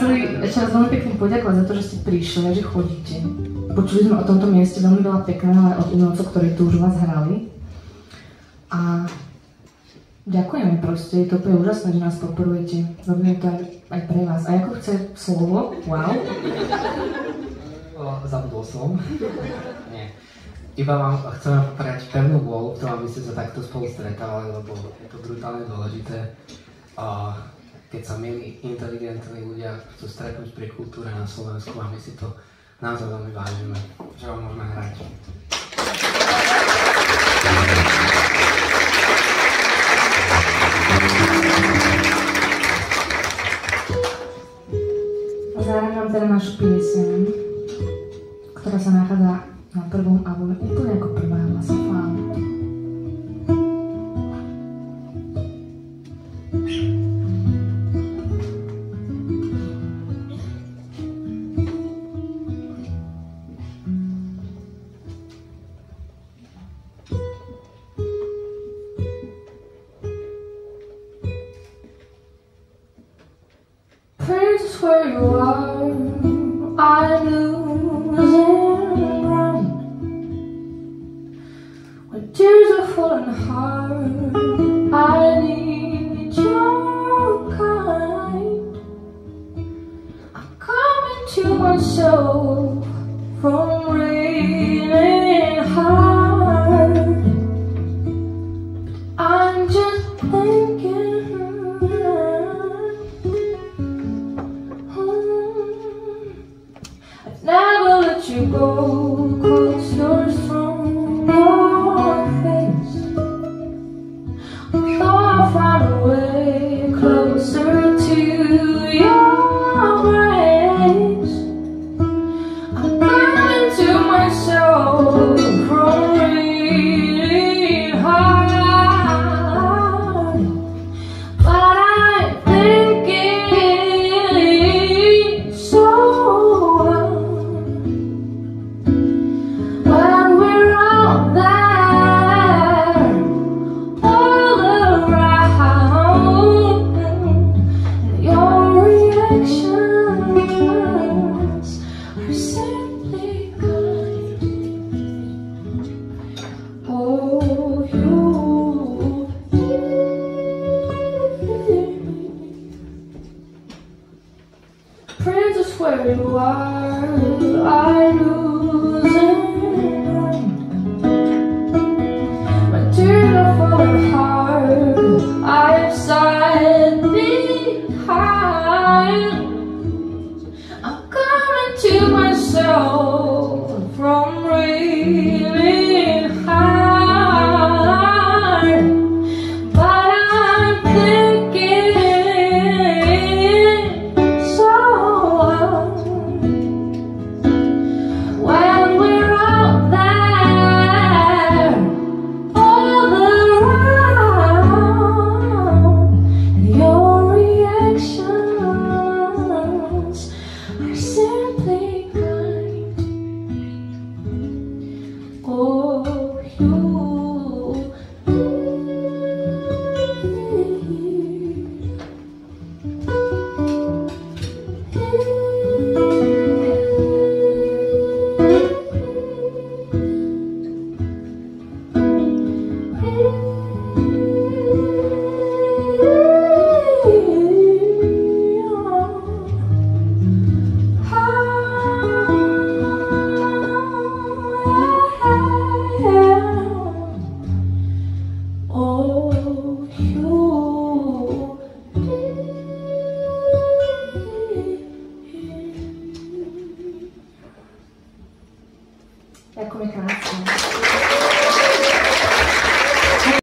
chceli ešte raz veľmi pekne poďakovať za to, že ste prišli že chodíte. Počuli sme o tomto mieste veľmi veľa pekného aj od umelcov, ktorí tu už vás hrali. A ďakujeme proste, je to úplne úžasné, že nás podporujete. Robíme to aj, aj pre vás. A ako chce slovo? Wow. Zabudol som. Nie. Iba vám chcem poprať pevnú vôľu v tom, aby ste sa takto spolu stretávali, lebo je to brutálne dôležité. A keď sa milí, inteligentní ľudia chcú stretnúť pri kultúre na Slovensku a my si to naozaj veľmi vážime, že vám môžeme hrať. Zároveň mám teda našu pieseň, ktorá sa nachádza na prvom albume úplne ako prvá hlasa Fánu. Where you are, I losing ground. When tears are falling hard, I need your kind. I'm coming to myself from raining hard. I'm just thinking. you go, cold. Friends are you are, I know Eccomi qua.